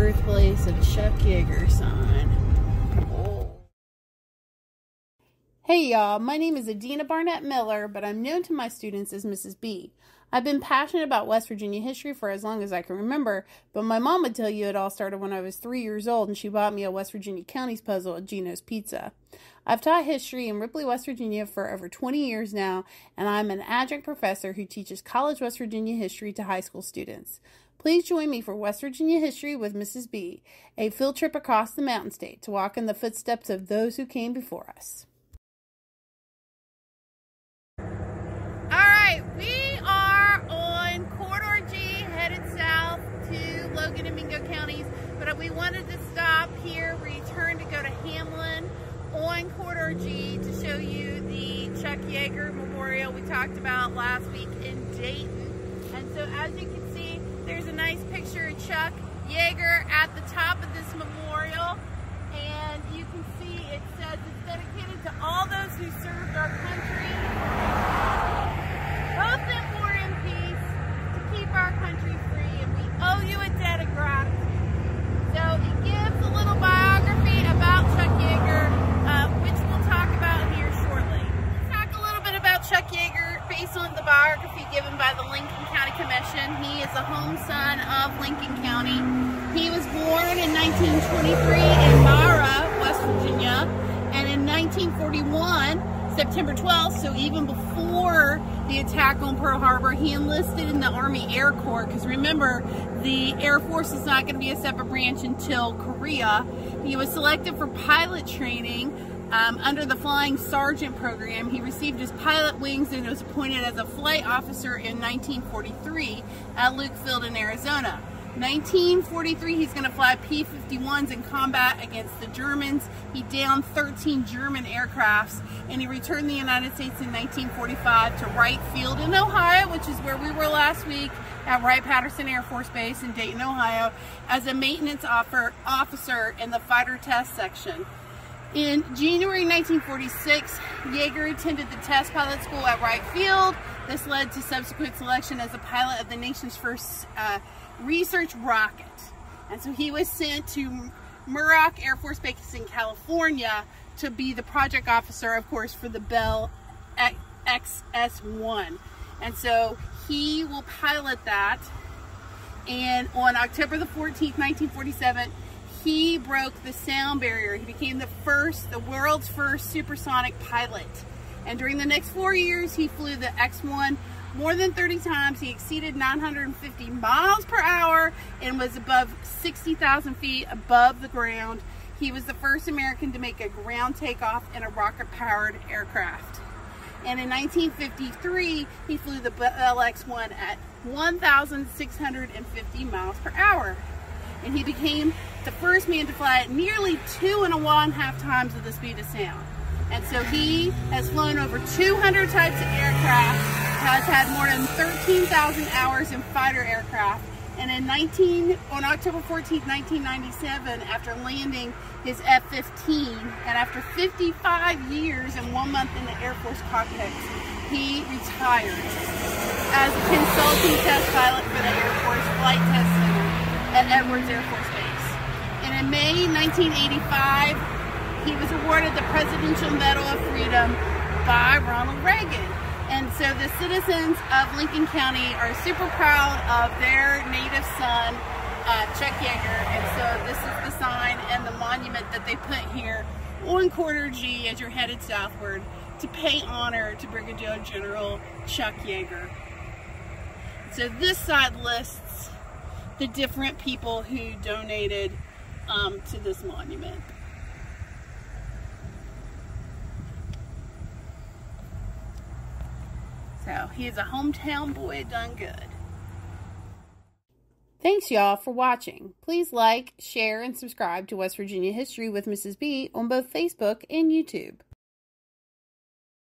birthplace of Chuck Yeager sign. Oh. Hey y'all, my name is Adina Barnett Miller, but I'm known to my students as Mrs. B. I've been passionate about West Virginia history for as long as I can remember, but my mom would tell you it all started when I was three years old and she bought me a West Virginia counties puzzle at Gino's Pizza. I've taught history in Ripley, West Virginia for over 20 years now, and I'm an adjunct professor who teaches college West Virginia history to high school students. Please join me for West Virginia History with Mrs. B, a field trip across the mountain state to walk in the footsteps of those who came before us. To show you the Chuck Yeager Memorial we talked about last week in Dayton. And so as you can see, there's a nice picture of Chuck Yeager at the top of this memorial. And you can see it says it's dedicated to all those who served our country, both in war and peace, to keep our country free. And we owe you a debt of gratitude. So it gives a little biography about Chuck Yeager, uh, which we'll talk about here shortly. Let's talk a little bit about Chuck Yeager based on the biography given by the Lincoln County Commission. He a home son of Lincoln County. He was born in 1923 in Myra, West Virginia, and in 1941 September 12th, so even before the attack on Pearl Harbor, he enlisted in the Army Air Corps because remember, the Air Force is not going to be a separate branch until Korea. He was selected for pilot training um, under the Flying Sergeant program. He received his pilot wings and was appointed as a flight officer in 1943 at Luke Field in Arizona. 1943, he's going to fly P-51s in combat against the Germans. He downed 13 German aircrafts, and he returned to the United States in 1945 to Wright Field in Ohio, which is where we were last week at Wright-Patterson Air Force Base in Dayton, Ohio, as a maintenance officer in the fighter test section. In January 1946, Yeager attended the test pilot school at Wright Field. This led to subsequent selection as a pilot of the nation's first uh, research rocket. And so he was sent to Muroc Air Force Base in California to be the project officer, of course, for the Bell XS-1. And so he will pilot that. And on October the 14th, 1947, he broke the sound barrier. He became the first, the world's first supersonic pilot. And during the next four years, he flew the X-1 more than 30 times. He exceeded 950 miles per hour and was above 60,000 feet above the ground. He was the first American to make a ground takeoff in a rocket-powered aircraft. And in 1953, he flew the LX-1 at 1,650 miles per hour. And he became the first man to fly at nearly two and a one half times of the speed of sound. And so he has flown over 200 types of aircraft, has had more than 13,000 hours in fighter aircraft, and in 19, on October 14, 1997, after landing his F-15, and after 55 years and one month in the Air Force cockpit, he retired as a consulting test pilot for the Air Force Flight Test at Edwards Air Force Base. And in May 1985, he was awarded the Presidential Medal of Freedom by Ronald Reagan. And so the citizens of Lincoln County are super proud of their native son, uh, Chuck Yeager. And so this is the sign and the monument that they put here on Corridor G as you're headed southward to pay honor to Brigadier General Chuck Yeager. So this side lists the different people who donated um, to this monument. So he is a hometown boy done good. Thanks, y'all, for watching. Please like, share, and subscribe to West Virginia History with Mrs. B on both Facebook and YouTube.